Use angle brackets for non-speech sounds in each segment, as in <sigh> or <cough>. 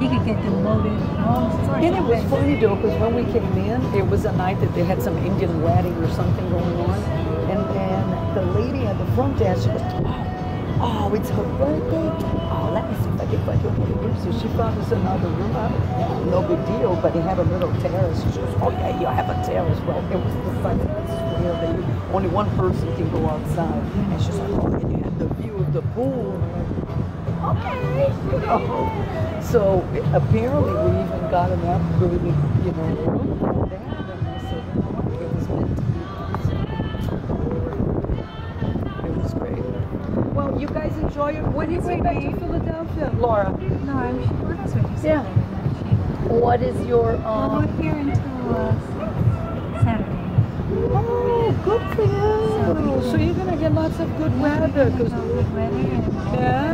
he could get and all sorts And it was things. funny though, because when we came in, it was a night that they had some Indian wedding or something going on. And then the lady at the front desk, she goes, oh, oh, it's her birthday. Oh, let me see if I can find your room. So she found us another room. Uh, No big deal, but they had a little terrace. She goes, oh yeah, you have a terrace. Well, it was the side where they, only one person can go outside. And she's like, oh, and you have the view of the pool. Know. <laughs> So apparently we even got an upgraded, you know, room for that. I said, it was meant to be. It was great. Well, you guys enjoy it. When do you bring back to Philadelphia, Laura? No, I'm sure that's what you said. Yeah. the other night, Sheila. What is your Well, um? we're here until uh, Saturday. Oh, good for you. So you're gonna get lots of good weather. 'cause- Good weather yeah.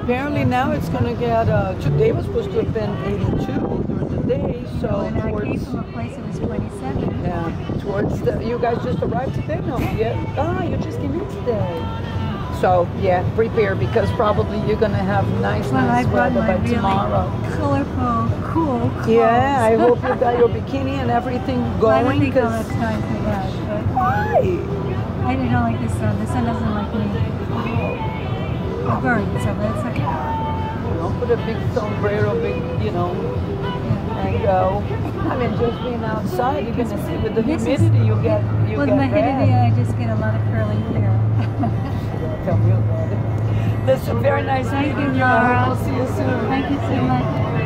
Apparently now it's gonna get. Uh, today was supposed to have been 82 during the day. So and I came towards. from a place that was 27. Yeah, towards the. You guys just arrived today? No, yeah. Ah, you just came in today. So yeah, prepare because probably you're gonna have nice, Well, nice weather by really tomorrow. colorful, cool clothes. Yeah, I hope you <laughs> got your bikini and everything Well, I don't going. think I'll 'cause- have time for that, why? I don't like the sun. The sun doesn't like me. The bird, so that's okay. You know, put a big sombrero, big, you know, and go. Uh, I mean, just being outside, you're gonna see with the is- humidity, you get, you With get my humidity, bad. I just get a lot of curly hair. <laughs> Tell me about it. Listen, very nice Thank meeting you. Laura. I'll see you soon. Thank you so much.